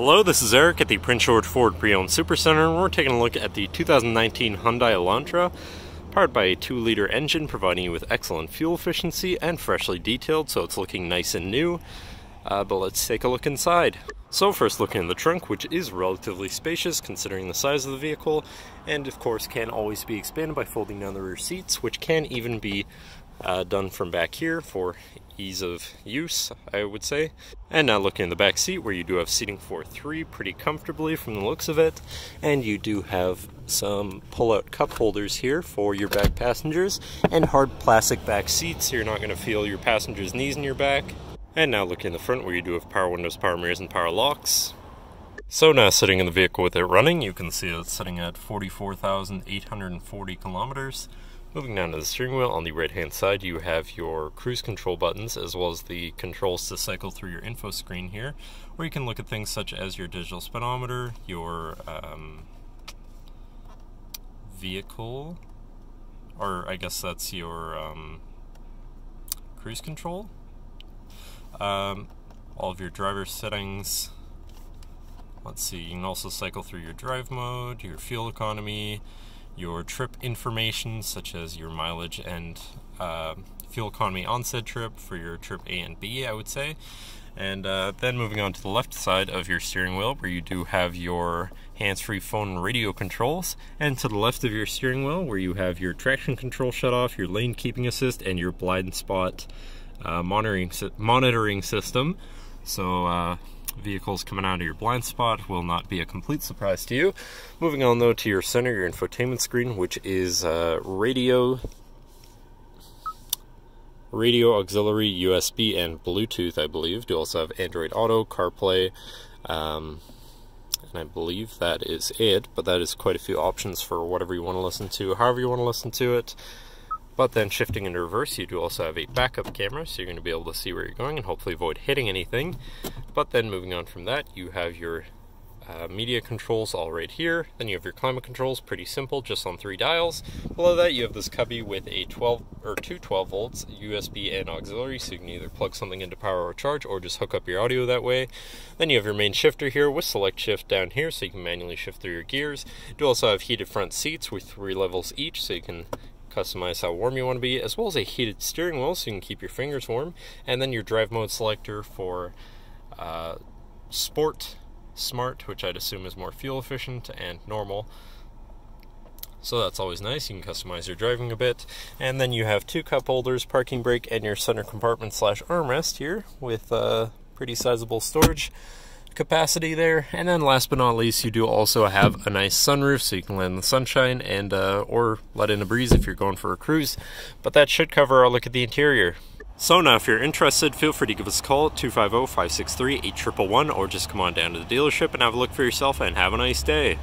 Hello, this is Eric at the Prince George Ford Pre-Owned Supercenter, and we're taking a look at the 2019 Hyundai Elantra, powered by a 2-liter engine, providing you with excellent fuel efficiency and freshly detailed, so it's looking nice and new. Uh, but let's take a look inside. So first looking in the trunk, which is relatively spacious considering the size of the vehicle, and of course can always be expanded by folding down the rear seats, which can even be uh, done from back here for ease of use, I would say. And now looking in the back seat where you do have seating for three pretty comfortably from the looks of it. And you do have some pull-out cup holders here for your back passengers and hard plastic back seats so you're not going to feel your passengers' knees in your back. And now looking in the front where you do have power windows, power mirrors, and power locks. So now sitting in the vehicle with it running, you can see it's sitting at 44,840 kilometers. Moving down to the steering wheel, on the right hand side you have your cruise control buttons as well as the controls to cycle through your info screen here, where you can look at things such as your digital speedometer, your um, vehicle, or I guess that's your um, cruise control, um, all of your driver settings. Let's see, you can also cycle through your drive mode, your fuel economy, your trip information, such as your mileage and uh, fuel economy on said trip for your trip A and B, I would say. And uh, then moving on to the left side of your steering wheel, where you do have your hands-free phone radio controls, and to the left of your steering wheel, where you have your traction control shut off, your lane keeping assist, and your blind spot uh, monitoring monitoring system. So uh, vehicles coming out of your blind spot will not be a complete surprise to you. Moving on though to your center, your infotainment screen, which is uh, radio, radio auxiliary, USB, and Bluetooth, I believe. Do also have Android Auto, CarPlay, um, and I believe that is it. But that is quite a few options for whatever you want to listen to, however you want to listen to it. But then shifting into reverse, you do also have a backup camera, so you're going to be able to see where you're going and hopefully avoid hitting anything. But then moving on from that, you have your uh, media controls all right here. Then you have your climate controls, pretty simple, just on three dials. Below that, you have this cubby with a 12 or two 12 volts USB and auxiliary, so you can either plug something into power or charge, or just hook up your audio that way. Then you have your main shifter here with select shift down here, so you can manually shift through your gears. You do also have heated front seats with three levels each, so you can customize how warm you want to be, as well as a heated steering wheel so you can keep your fingers warm, and then your drive mode selector for uh, sport, smart, which I'd assume is more fuel efficient, and normal. So that's always nice. You can customize your driving a bit. And then you have two cup holders, parking brake, and your center compartment slash armrest here with uh, pretty sizable storage capacity there. And then last but not least, you do also have a nice sunroof so you can let in the sunshine and uh, or let in a breeze if you're going for a cruise. But that should cover our look at the interior. So now if you're interested, feel free to give us a call at 250-563-8111 or just come on down to the dealership and have a look for yourself and have a nice day.